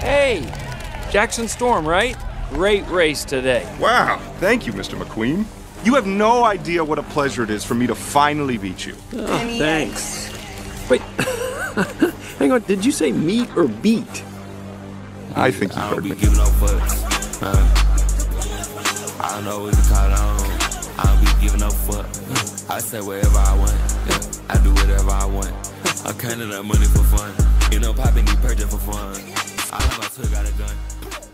Hey, Jackson Storm, right? Great race today. Wow, thank you, Mr. McQueen. You have no idea what a pleasure it is for me to finally beat you. Oh, thanks. Wait, hang on. Did you say meet or beat? I think you I heard don't be me. giving no fucks. I don't know what to call it. I don't, be giving no fuck. I say whatever I want. Yeah, I do whatever I want. I'm counting up money for fun. You know, popping these purchase for fun. Still got a gun.